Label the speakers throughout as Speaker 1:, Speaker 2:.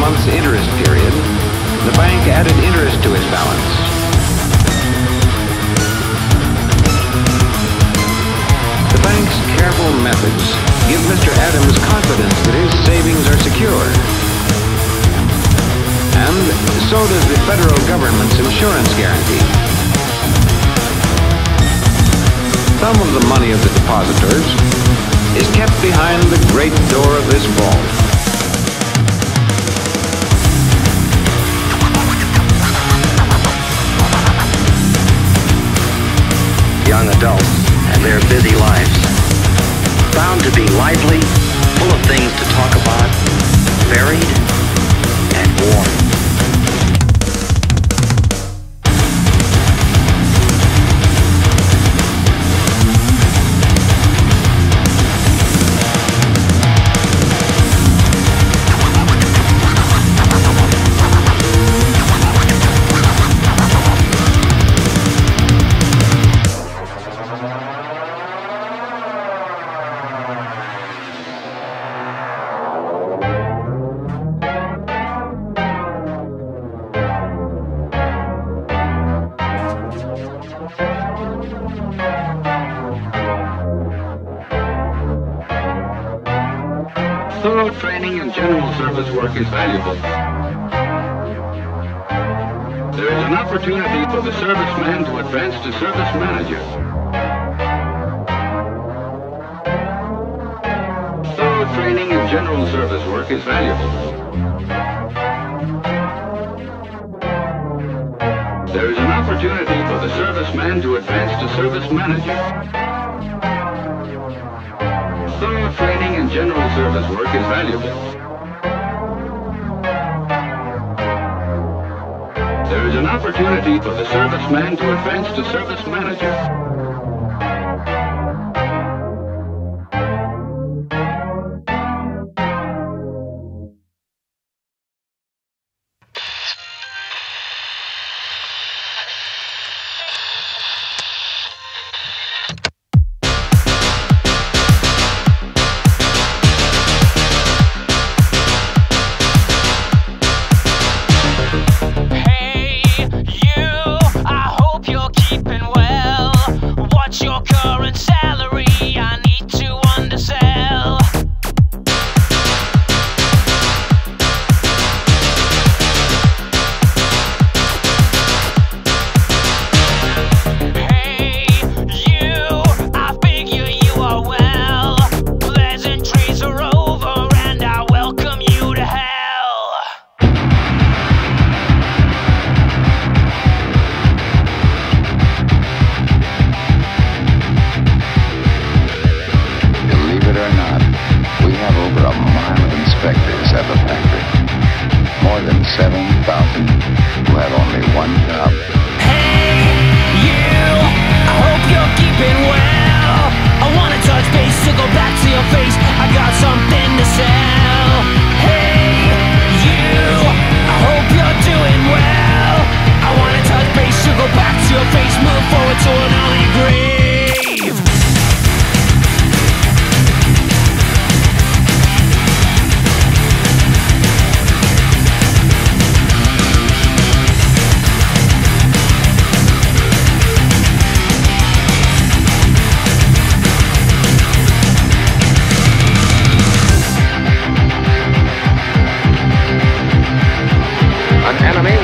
Speaker 1: months interest period, the bank added interest to his balance. The bank's careful methods give Mr. Adams confidence that his savings are secure. And so does the federal government's insurance guarantee. Some of the money of the depositors is kept behind the great door of this vault.
Speaker 2: Young adults and their busy lives.
Speaker 3: Thorough training and general service work is valuable. There is an opportunity for the serviceman to advance to service manager. Thorough training in general service work is valuable. There is an opportunity for the serviceman to advance to service manager. Training and general service work is valuable. There is an opportunity for the serviceman to advance to service manager.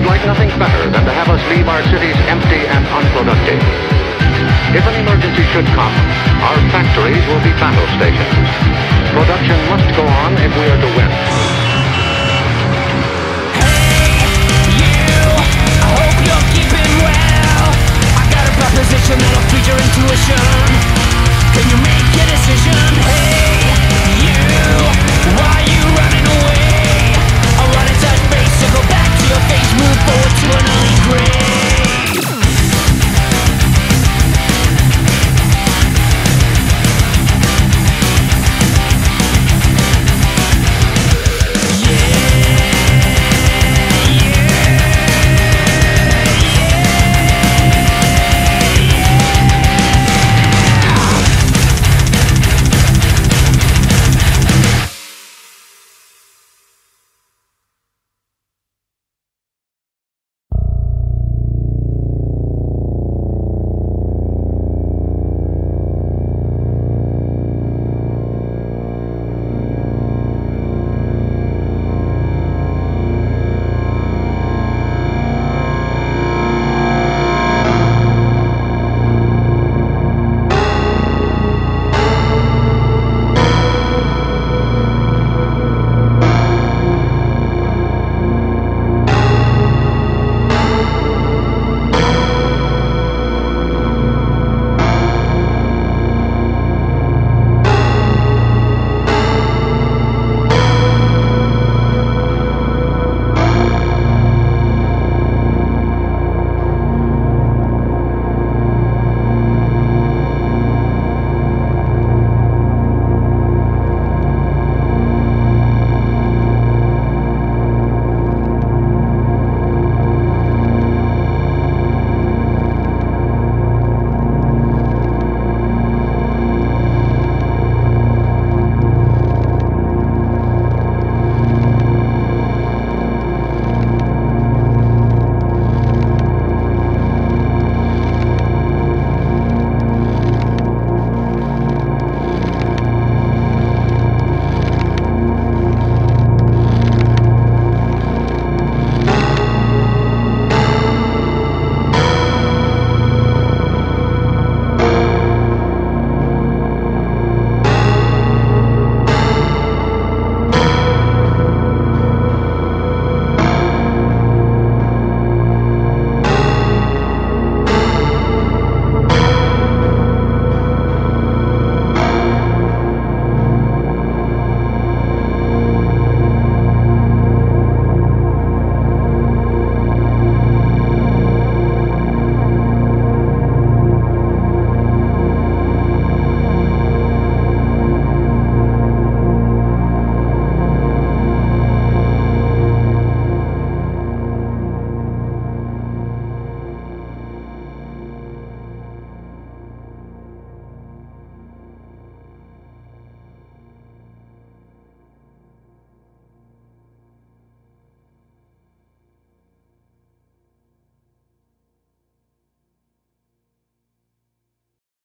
Speaker 4: Would like nothing better than to have us leave our cities empty and unproductive. If an emergency should come, our factories will be battle stations. Production must go on if we are to win.
Speaker 5: You, I hope you're keeping well. I got a proposition that'll feed your intuition. Can you make a decision? Hey, you, why your face, move forward to an early grave.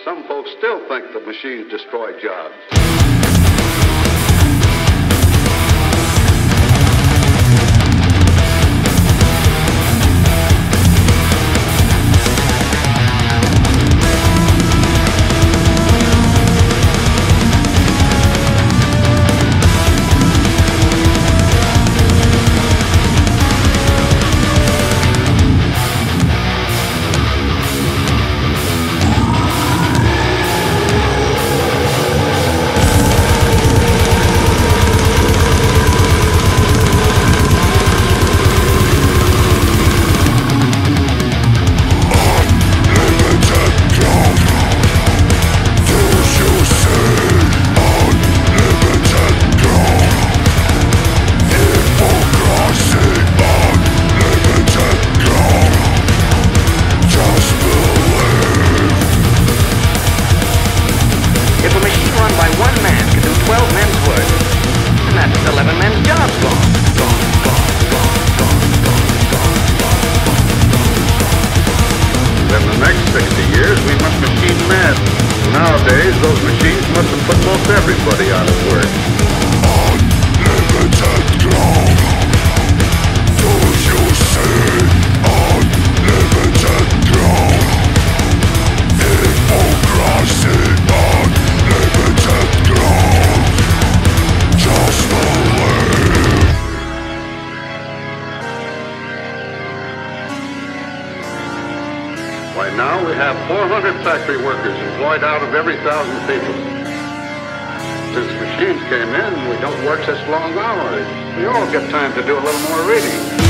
Speaker 6: Some folks still think that machines destroy jobs. Nowadays, those machines must have put most everybody out of work. Why, factory workers employed out of every thousand people. Since machines came in, we don't work such long hours. We all get time to do a little more reading.